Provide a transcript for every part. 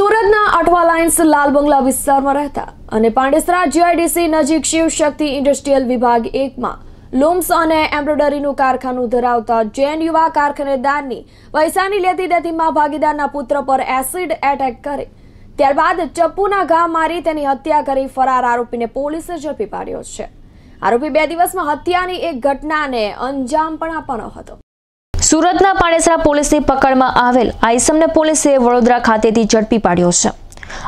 સુરતના અઠવા લાઇન્સ લાલ બંગલા વિસ્તારમાં રહેતા અને પાંડેસરા જીઆઈડીસી નજીક શિવશક્તિ ઇન્ડસ્ટ્રીયલ વિભાગ એકમાં લૂમ્સ અને એમ્બ્રોઇડરીનું કારખાનું ધરાવતા જૈન યુવા કારખાનેદારની પૈસાની લેતી દેતીમાં ભાગીદારના પુત્ર પર એસિડ એટેક કરે. ત્યારબાદ ચપ્પુના ઘા મારી તેની હત્યા કરી ફરાર આરોપીને પોલીસે ઝડપી પાડ્યો છે. આરોપી બે દિવસમાં હત્યાની એક ઘટનાને અંજામ પણ આપવાનો હતો. સુરતના પાણેસરા પોલીસની પકડમાં આવેલ આઈસમને પોલીસે વડોદરા ખાતેથી ઝડપી પાડ્યો છે.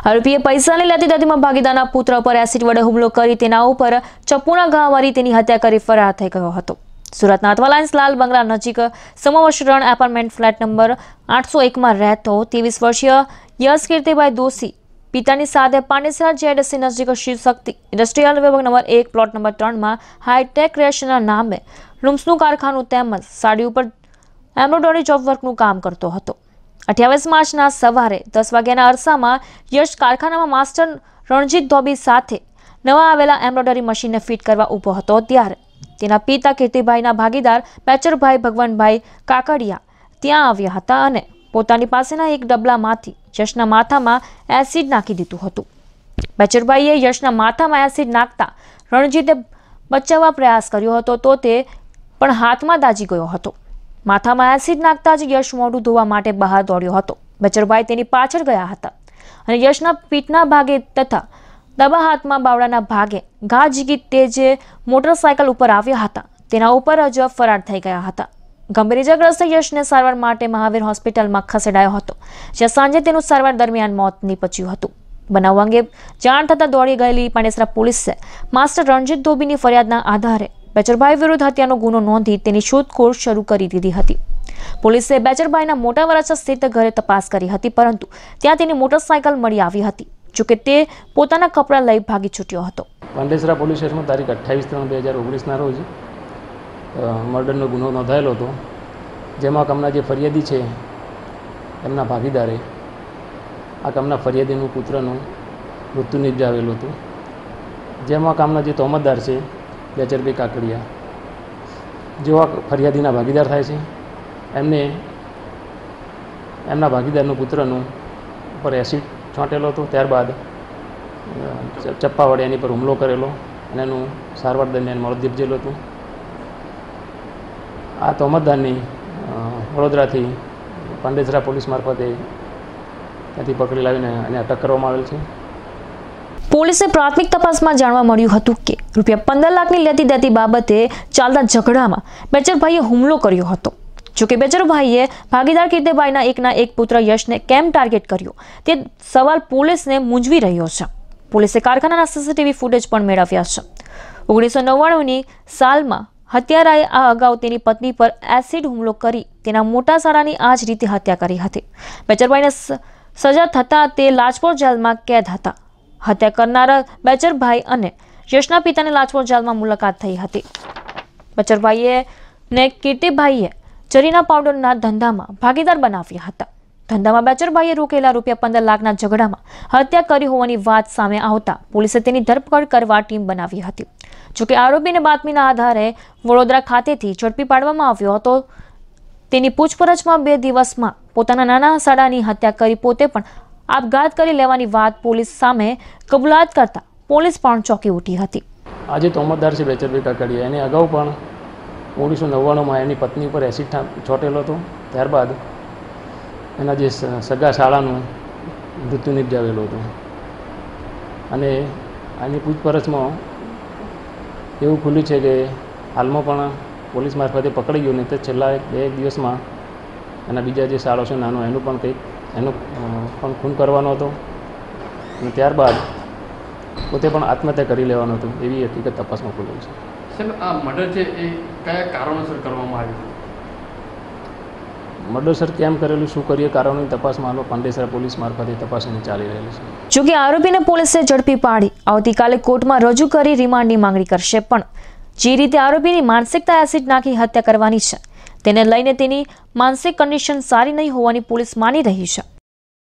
આરોપીએ પૈસાની લેતી દેતીમાં ભાગીદારના પુત્ર પર એસિડ વડે હુમલો કરી તેના ઉપર ચપ્પુના ઘા મારી તેની હત્યા કરી ફરાર થઈ ગયો હતો. સુરતના અતવાલાઇન્સ લાલ બંગલા નજીક સમવશરણ એપાર્ટમેન્ટ ફ્લેટ નંબર આઠસો એકમાં રહેતો ત્રેવીસ વર્ષીય યશ કીર્તિભાઈ દોશી પિતાની સાથે પાંડેસરા જેડસી નજીક શિવશક્તિ ઇન્ડસ્ટ્રીયલ વિભાગ નંબર એક પ્લોટ નંબર ત્રણમાં હાઈટેક રેશનના નામે લુમ્સનું કારખાનું તેમજ સાડી ઉપર એમ્બ્રોઇડરી જોબ વર્કનું કામ કરતો હતો. અઠ્યાવીસ માર્ચના સવારે દસ વાગ્યાના અરસામાં યશ કારખાનામાં માસ્ટર રણજીત ધોબી સાથે નવા આવેલા એમ્બ્રોડરી મશીનને ફિટ કરવા ઊભો હતો ત્યારે તેના પિતા કીર્તિભાઈના ભાગીદાર પેચરભાઈ ભગવાનભાઈ કાકડિયા ત્યાં આવ્યા હતા અને પોતાની પાસેના એક ડબલામાંથી યશના માથામાં એસિડ નાખી દીધું હતું. બેચરભાઈએ યશના માથામાં એસિડ નાખતા રણજીતે બચાવવા પ્રયાસ કર્યો હતો તો તે પણ હાથમાં દાજી ગયો હતો. માથામાં એસિડ નાખતા જ યશ મોઢું ધોવા માટે બહાર દોડ્યો હતો. બચરભાઈ તેની પાછળ ગયા હતા અને યશના પીઠના ભાગે તથા દબા હાથમાં બાવડાના ભાગે ઘા ઝીકી તે જે મોટરસાયકલ ઉપર આવ્યા હતા, તેના ઉપર જ ફરાર થઈ ગયા હતા. ગંભીર ઇજાગ્રસ્ત યશને સારવાર માટે મહાવીર હોસ્પિટલમાં ખસેડાયો હતો, જ્યાં સાંજે તેનું સારવાર દરમિયાન મોત નીપજ્યું હતું. બનાવ અંગે જાણ થતાં દોડી ગયેલી પાંડેસરા પોલીસે માસ્ટર રણજીત ધોબીની ફરિયાદના આધારે બેચરભાઈ વિરુદ્ધ હત્યાનો ગુનો નોંધી તેની શોધખોળ શરૂ કરી દીધી હતી. પોલીસે બેચરભાઈના મોટા વરાછા સ્થિત ઘરે તપાસ કરી હતી, પરંતુ ત્યાં તેની મોટરસાયકલ મળી આવી હતી જોકે તે પોતાના કપડાં લઈ ભાગી છૂટ્યો હતો. પાંડેસરા પોલીસ સ્ટેશનમાં તારીખ અઠ્ઠાવીસ ત્રણ બે હજાર ઓગણીસના રોજ મર્ડરનો ગુનો નોંધાયેલો હતો, જેમાં કમના જે ફરિયાદી છે, એમના ભાગીદારે આ કામના ફરિયાદીનું પુત્રનું મૃત્યુ નિપજાવેલું હતું. જેમાં કામના જે તોમતદાર છે બેચરભાઈ કાકડિયા. જેવા ફરિયાદીના ભાગીદાર થાય છે, એમને, એમના ભાગીદારનું પુત્રનું ઉપર એસિડ છાંટેલો હતો. ત્યારબાદ ચપ્પા વડે એની પર હુમલો કરેલો અને એનું સારવાર દરમિયાન મોત દીપજેલું હતું. આ તોમતદારની વડોદરાથી પાંડેસરા પોલીસ મારફતે ત્યાંથી પકડી લાવીને એને અટક કરવામાં આવેલ છે. પોલીસે પ્રાથમિક તપાસમાં જાણવા મળ્યું હતું કે રૂપિયા પંદર લાખની લેતી દેતી બાબતે ચાલતા ઝઘડામાં બેચરભાઈએ હુમલો કર્યો હતો. જોકે બેચરભાઈએ ભાગીદાર કીર્તિભાઈના એકના એક પુત્ર યશને કેમ ટાર્ગેટ કર્યો? તે સવાલ પોલીસને મૂંઝવી રહ્યો છે. પોલીસે કારખાનાના સીસીટીવી ફૂટેજ પણ મેળવ્યા છે. ઓગણીસો નવ્વાણુંની સાલમાં હત્યારાએ આ અગાઉ તેની પત્ની પર એસિડ હુમલો કરી તેના મોટા સારાની આ જ રીતે હત્યા કરી હતી. બેચરભાઈને સજા થતાં તે લાજપોર જેલમાં કેદ હતા. હત્યા કરનારા બેચરભાઈ અને યશના પિતાની લાજપોર જેલમાં મુલાકાત થઈ હતી. બચરભાઈએ ને કીર્તિભાઈએ ચરીના પાવડરના ધંધામાં ભાગીદાર બનાવ્યા હતા. ધંધામાં બેચરભાઈએ રોકેલા રૂપિયા પંદર લાખના ઝઘડામાં હત્યા કરી હોવાની વાત સામે આવતા પોલીસે તેની ધરપકડ કરવા ટીમ બનાવી હતી. જોકે આરોપીને બાતમીના આધારે વડોદરા ખાતેથી ઝડપી પાડવામાં આવ્યો હતો. તેની પૂછપરછમાં બે દિવસમાં પોતાના નાના સાડાની હત્યા કરી પોતે પણ આપઘાત કરી લેવાની વાત પોલીસ સામે કબૂલાત કરતા પોલીસ પણ ચોંકી ઉઠી હતી. આજે તોમતદાર છે બેચરભાઈ કાકડિયા એને અગાઉ પણ ઓગણીસો નવ્વાણુંમાં એની પત્ની ઉપર એસિડ છોટેલો હતો. ત્યારબાદ એના જે સગા શાળાનું મૃત્યુ નિપજાવેલું હતું. અને આની પૂછપરછમાં એવું ખુલ્યું છે કે હાલમાં પણ પોલીસ મારફતે પકડી ગયું નહીં. તો છેલ્લા બે દિવસમાં એના બીજા જે શાળો છે નાનો, એનું પણ કંઈક એનું પણ ખૂન કરવાનો હતો. અને ત્યારબાદ પોતે પણ આત્મહત્યા કરી લેવાનું હતું. એવી હકીકત તપાસમાં ખુલ્યું છે. સાહેબ આ મર્ડર છે એ કયા કારણોસર કરવામાં આવ્યું મર્ડર કેમ કરેલું શું કરીએ કારણોની તપાસમાં હાલો પાંડેસરા પોલીસ મારફતે તપાસ ચાલી રહેલી છે. જોકે આરોપીને પોલીસે ઝડપી પાડી આવતીકાલે કોર્ટમાં રજૂ કરી રિમાન્ડની માંગણી કરશે પણ જે રીતે આરોપીની માનસિકતા એસિડ નાખી હત્યા કરવાની છે તેને લઈને તેની માનસિક કન્ડિશન સારી નહીં હોવાની પોલીસ માની રહી છે.